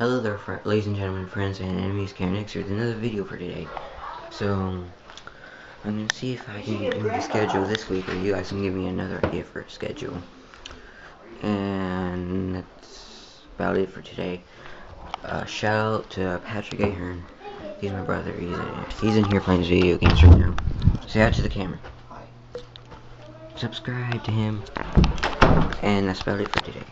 Hello there, ladies and gentlemen, friends and enemies, Kahern X with another video for today. So, I'm going to see if I can get a schedule this week, or you guys can give me another idea for a schedule. And that's about it for today. Uh, shout out to Patrick Ahern. He's my brother. He's, a, he's in here playing video games right now. Say hi to the camera. Subscribe to him. And that's about it for today.